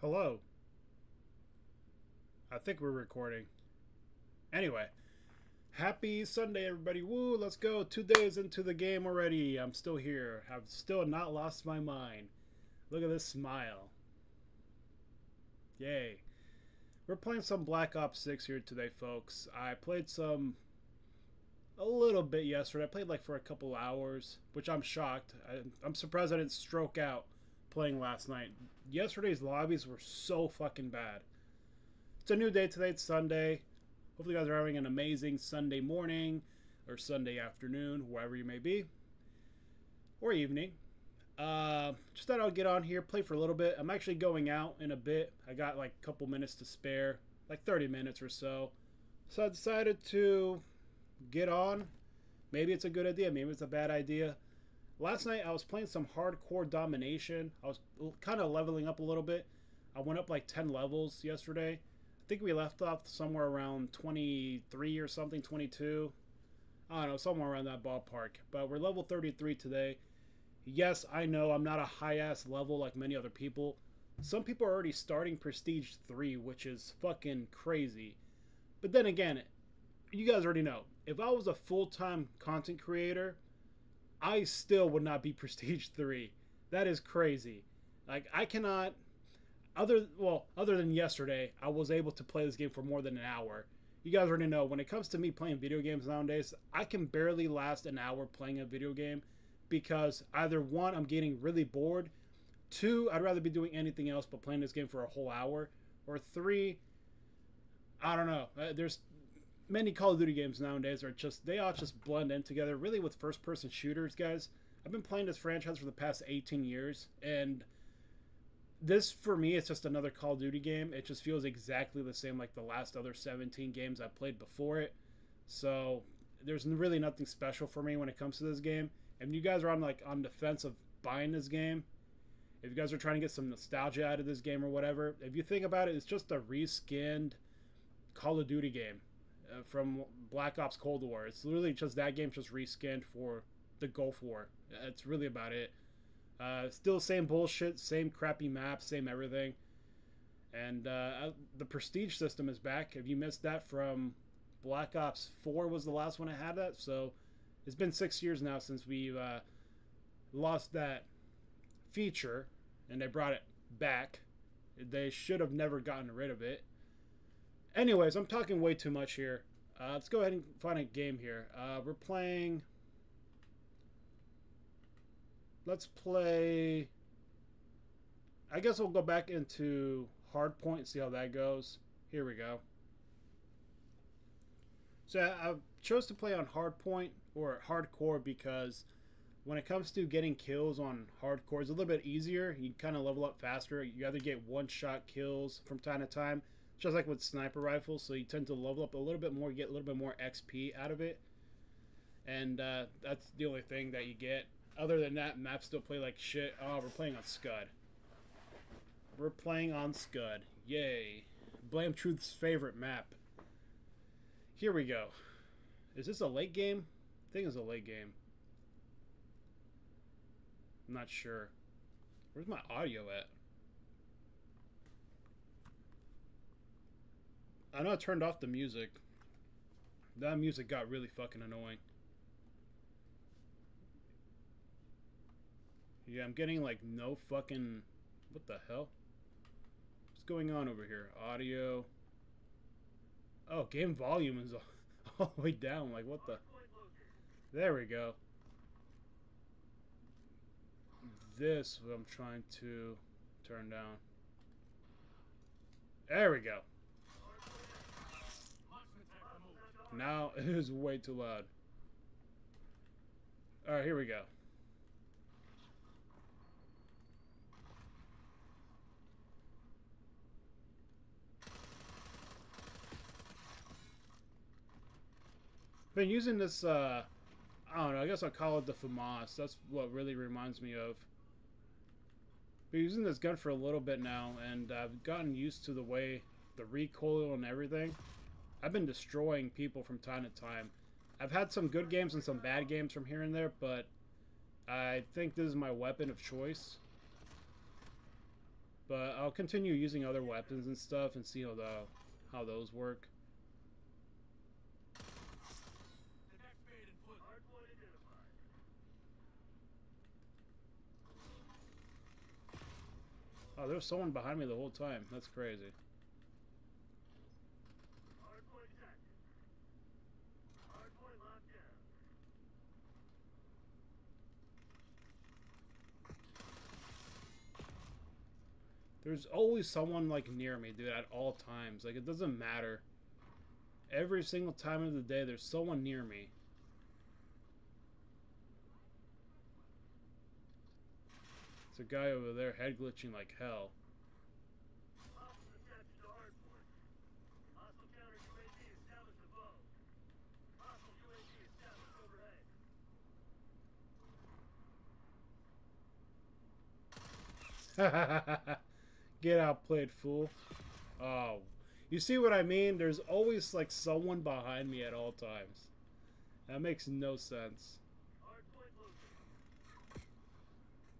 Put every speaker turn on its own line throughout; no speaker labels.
Hello. I think we're recording. Anyway, happy Sunday, everybody. Woo, let's go. Two days into the game already. I'm still here. I've still not lost my mind. Look at this smile. Yay. We're playing some Black Ops 6 here today, folks. I played some a little bit yesterday. I played like for a couple hours, which I'm shocked. I, I'm surprised I didn't stroke out playing last night. Yesterday's lobbies were so fucking bad. It's a new day today. It's Sunday. Hopefully, you guys are having an amazing Sunday morning or Sunday afternoon, wherever you may be, or evening. Uh, just thought I'd get on here, play for a little bit. I'm actually going out in a bit. I got like a couple minutes to spare, like 30 minutes or so. So I decided to get on. Maybe it's a good idea, maybe it's a bad idea. Last night I was playing some hardcore domination. I was kind of leveling up a little bit. I went up like 10 levels yesterday. I think we left off somewhere around 23 or something, 22. I don't know, somewhere around that ballpark. But we're level 33 today. Yes, I know I'm not a high ass level like many other people. Some people are already starting Prestige 3, which is fucking crazy. But then again, you guys already know. If I was a full time content creator, I still would not be Prestige 3. That is crazy. Like, I cannot. Other well, other than yesterday, I was able to play this game for more than an hour. You guys already know when it comes to me playing video games nowadays, I can barely last an hour playing a video game because either one, I'm getting really bored, two, I'd rather be doing anything else but playing this game for a whole hour, or three, I don't know. Uh, there's many Call of Duty games nowadays are just they all just blend in together. Really, with first-person shooters, guys. I've been playing this franchise for the past 18 years, and this for me it's just another Call of Duty game. It just feels exactly the same like the last other 17 games I played before it. So there's really nothing special for me when it comes to this game. And you guys are on like on defense of buying this game, if you guys are trying to get some nostalgia out of this game or whatever, if you think about it, it's just a reskinned Call of Duty game uh, from Black Ops Cold War. It's literally just that game just reskinned for the Gulf War. That's really about it. Uh, still same bullshit, same crappy map, same everything. And uh, the prestige system is back. If you missed that from Black Ops 4 was the last one I had that, so it's been six years now since we've uh, lost that feature, and they brought it back. They should have never gotten rid of it. Anyways, I'm talking way too much here. Uh, let's go ahead and find a game here. Uh, we're playing. Let's play. I guess we'll go back into Hardpoint and see how that goes. Here we go. So I chose to play on Hardpoint or Hardcore because when it comes to getting kills on Hardcore, it's a little bit easier. You kind of level up faster. You either get one-shot kills from time to time just like with sniper rifles. So you tend to level up a little bit more, get a little bit more XP out of it, and uh, that's the only thing that you get. Other than that, maps still play like shit. Oh, we're playing on Scud. We're playing on Scud. Yay. Blame Truth's favorite map. Here we go. Is this a late game? I think it's a late game. I'm not sure. Where's my audio at? I know I turned off the music. That music got really fucking annoying. Yeah, I'm getting like no fucking... What the hell? What's going on over here? Audio. Oh, game volume is all the way down. Like, what the... There we go. This I'm trying to turn down. There we go. Now it is way too loud. Alright, here we go. Been using this, uh, I don't know, I guess I'll call it the FAMAS. That's what really reminds me of. Been using this gun for a little bit now, and I've gotten used to the way the recoil and everything. I've been destroying people from time to time. I've had some good games and some bad games from here and there, but I think this is my weapon of choice. But I'll continue using other weapons and stuff and see how the how those work. Oh, there was someone behind me the whole time. That's crazy. There's always someone like near me, dude, at all times. Like it doesn't matter. Every single time of the day, there's someone near me. There's a guy over there head glitching like hell. Get outplayed, fool. Oh. You see what I mean? There's always, like, someone behind me at all times. That makes no sense.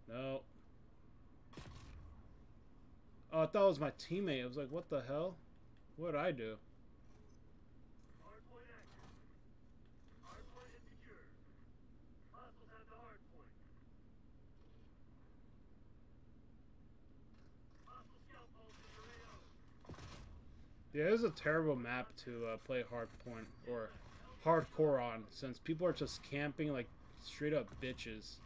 No. Oh, I thought it was my teammate. I was like, what the hell? What'd I do? Yeah, it is a terrible map to uh, play hardpoint or hardcore on, since people are just camping like straight up bitches.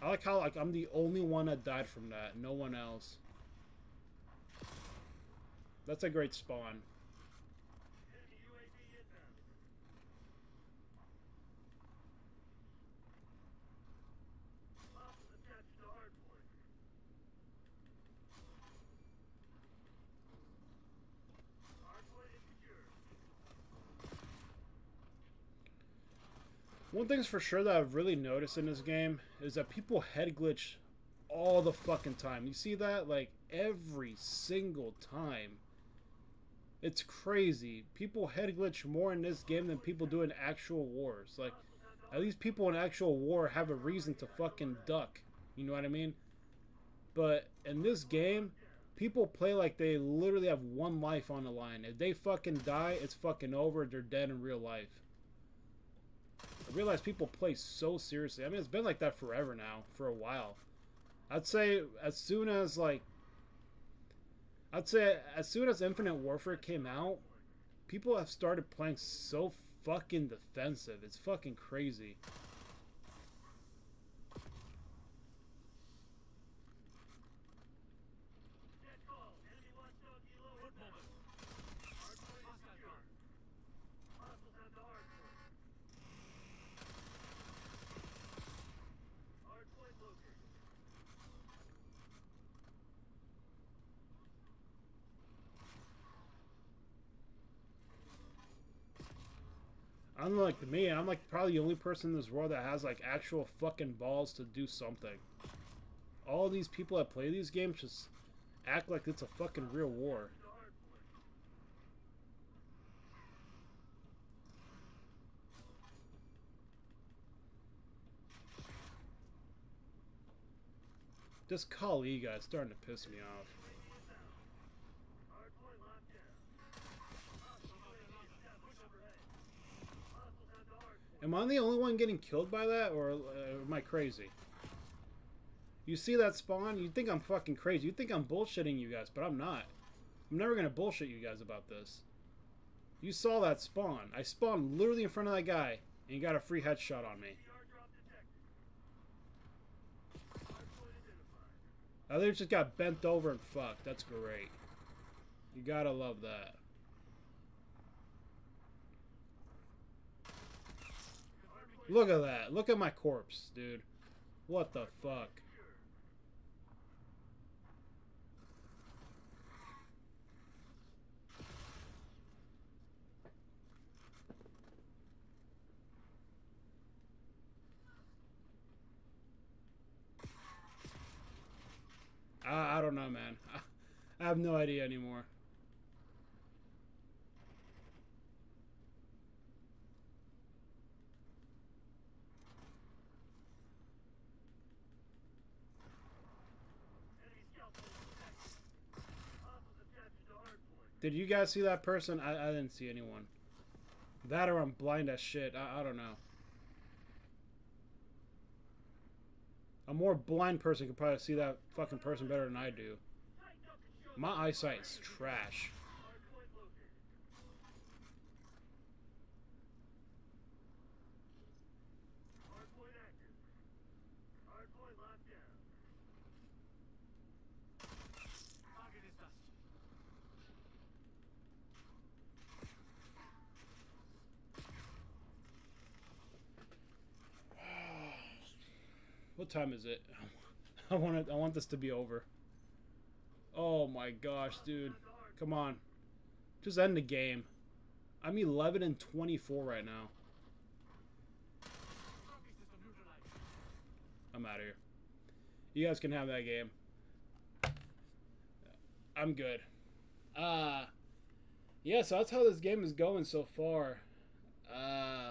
I like how like I'm the only one that died from that, no one else. That's a great spawn. One thing's for sure that I've really noticed in this game is that people head glitch all the fucking time. You see that? Like, every single time. It's crazy. People head glitch more in this game than people do in actual wars. Like, at least people in actual war have a reason to fucking duck. You know what I mean? But in this game, people play like they literally have one life on the line. If they fucking die, it's fucking over. They're dead in real life. I realize people play so seriously. I mean, it's been like that forever now, for a while. I'd say as soon as like I'd say as soon as Infinite Warfare came out, people have started playing so fucking defensive. It's fucking crazy. Unlike me, I'm like probably the only person in this world that has like actual fucking balls to do something. All these people that play these games just act like it's a fucking real war. This guy is starting to piss me off. Am I the only one getting killed by that, or uh, am I crazy? You see that spawn? You think I'm fucking crazy. You think I'm bullshitting you guys, but I'm not. I'm never gonna bullshit you guys about this. You saw that spawn. I spawned literally in front of that guy, and he got a free headshot on me. Other just got bent over and fucked. That's great. You gotta love that. Look at that. Look at my corpse, dude. What the fuck? I, I don't know, man. I, I have no idea anymore. Did you guys see that person? I, I didn't see anyone. That or I'm blind as shit. I, I don't know. A more blind person could probably see that fucking person better than I do. My eyesight's trash. Time is it? I want it, I want this to be over. Oh my gosh, dude. Come on. Just end the game. I'm 11 and 24 right now. I'm out of here. You guys can have that game. I'm good. Uh yeah, so that's how this game is going so far. Uh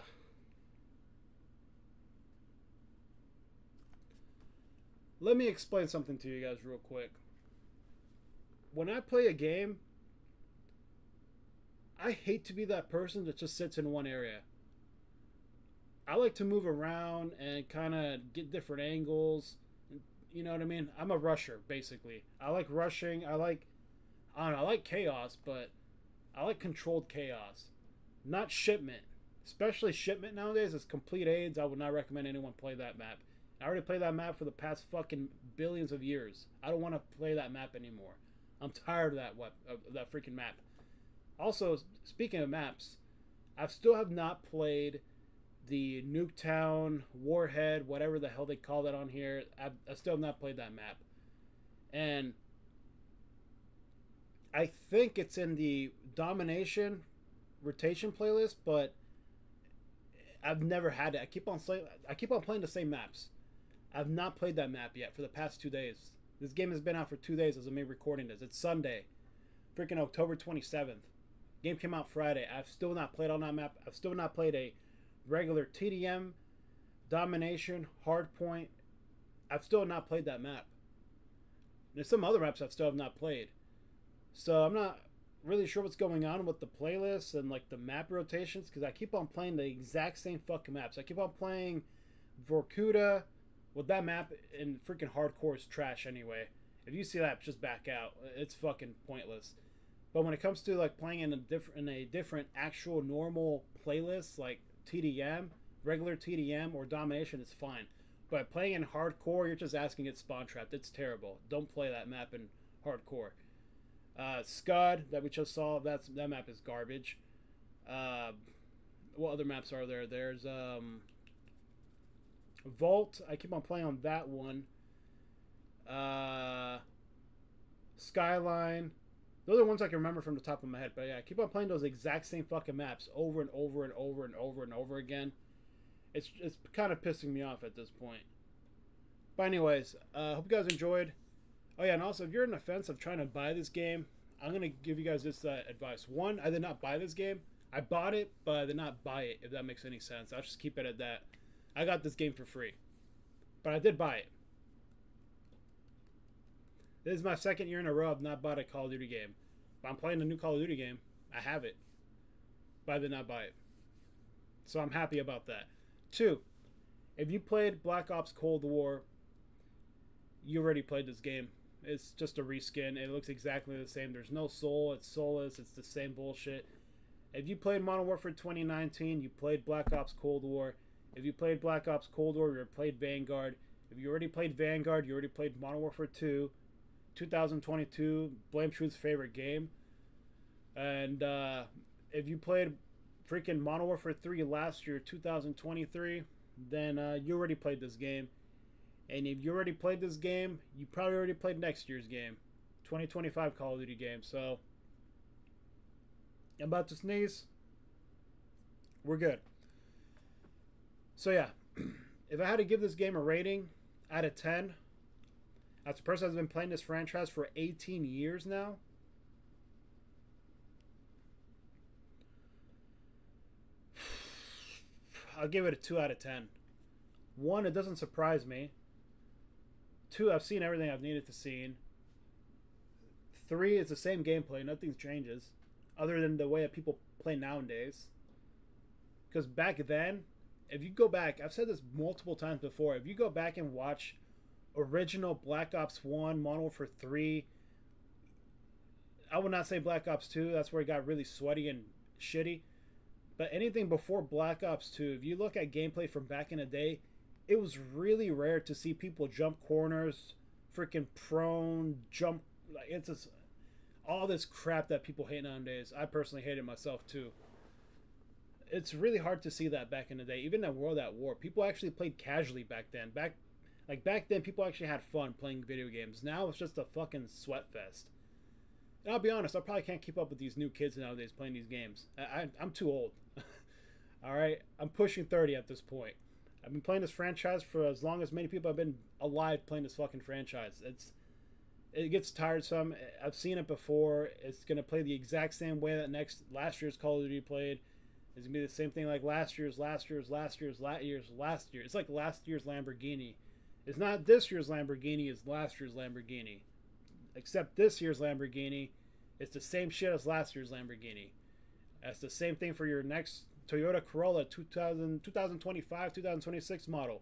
Let me explain something to you guys real quick. When I play a game, I hate to be that person that just sits in one area. I like to move around and kind of get different angles. You know what I mean? I'm a rusher, basically. I like rushing. I like, I don't know, I like chaos, but I like controlled chaos, not shipment. Especially shipment nowadays is complete AIDS. I would not recommend anyone play that map. I already played that map for the past fucking billions of years. I don't want to play that map anymore. I'm tired of that web, of that freaking map. Also, speaking of maps, I still have not played the Nuketown, Warhead, whatever the hell they call that on here. I, I still have not played that map. And I think it's in the Domination rotation playlist, but I've never had it. I keep on I keep on playing the same maps. I've not played that map yet for the past two days. This game has been out for two days as I'm recording this. It's Sunday, freaking October 27th. Game came out Friday. I've still not played on that map. I've still not played a regular TDM, Domination, Hardpoint. I've still not played that map. There's some other maps I've still have not played. So I'm not really sure what's going on with the playlists and like the map rotations because I keep on playing the exact same fucking maps. I keep on playing Vorkuta, well, that map in freaking hardcore is trash anyway. If you see that, just back out. It's fucking pointless. But when it comes to like playing in a different, in a different actual normal playlist like TDM, regular TDM or domination, it's fine. But playing in hardcore, you're just asking it spawn trapped. It's terrible. Don't play that map in hardcore. Uh, Scud that we just saw, that's that map is garbage. Uh, what other maps are there? There's um, Vault, I keep on playing on that one. Uh, Skyline. Those are ones I can remember from the top of my head. But yeah, I keep on playing those exact same fucking maps over and over and over and over and over again. It's it's kind of pissing me off at this point. But anyways, uh, hope you guys enjoyed. Oh yeah, and also if you're in the fence of trying to buy this game, I'm gonna give you guys this uh, advice. One, I did not buy this game. I bought it, but I did not buy it. If that makes any sense, I'll just keep it at that. I got this game for free. But I did buy it. This is my second year in a row I've not bought a Call of Duty game. But I'm playing a new Call of Duty game. I have it. But I did not buy it. So I'm happy about that. Two, if you played Black Ops Cold War, you already played this game. It's just a reskin. It looks exactly the same. There's no soul. It's soulless. It's the same bullshit. If you played Modern Warfare 2019, you played Black Ops Cold War, if you played Black Ops Cold War, you played Vanguard. If you already played Vanguard, you already played Modern Warfare 2. 2022, Blame Truth's favorite game. And uh, if you played freaking Modern Warfare 3 last year, 2023, then uh, you already played this game. And if you already played this game, you probably already played next year's game, 2025 Call of Duty game. So, I'm about to sneeze. We're good. So yeah, if I had to give this game a rating out of 10, as a person that's been playing this franchise for 18 years now, I'll give it a 2 out of 10. One, it doesn't surprise me. Two, I've seen everything I've needed to see. Three, it's the same gameplay, nothing changes. other than the way that people play nowadays. Because back then, if you go back, I've said this multiple times before. If you go back and watch original Black Ops One, Modern Warfare Three, I would not say Black Ops Two. That's where it got really sweaty and shitty. But anything before Black Ops 2, if you look at gameplay from back in the day, it was really rare to see people jump corners, freaking prone, jump. Like it's just all this crap that people hate nowadays. I personally hate it myself too. It's really hard to see that back in the day. Even in World at War, people actually played casually back then. Back, like back then, people actually had fun playing video games. Now it's just a fucking sweat fest. And I'll be honest, I probably can't keep up with these new kids nowadays playing these games. I, I, I'm too old. All right, I'm pushing 30 at this point. I've been playing this franchise for as long as many people have been alive playing this fucking franchise. It's it gets tiresome. I've seen it before. It's gonna play the exact same way that next last year's Call of Duty played. It's gonna be the same thing like last year's, last year's, last year's, last year's, last year. It's like last year's Lamborghini. It's not this year's Lamborghini. It's last year's Lamborghini. Except this year's Lamborghini, it's the same shit as last year's Lamborghini. That's the same thing for your next Toyota Corolla 2000, 2025, 2026 model.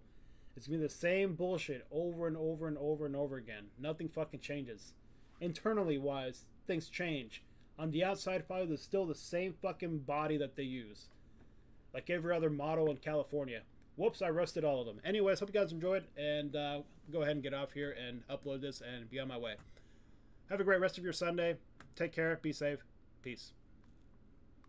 It's gonna be the same bullshit over and over and over and over again. Nothing fucking changes. Internally wise, things change. On the outside, probably there's still the same fucking body that they use. Like every other model in California. Whoops, I rusted all of them. Anyways, hope you guys enjoyed, and uh, go ahead and get off here and upload this and be on my way. Have a great rest of your Sunday. Take care. Be safe. Peace.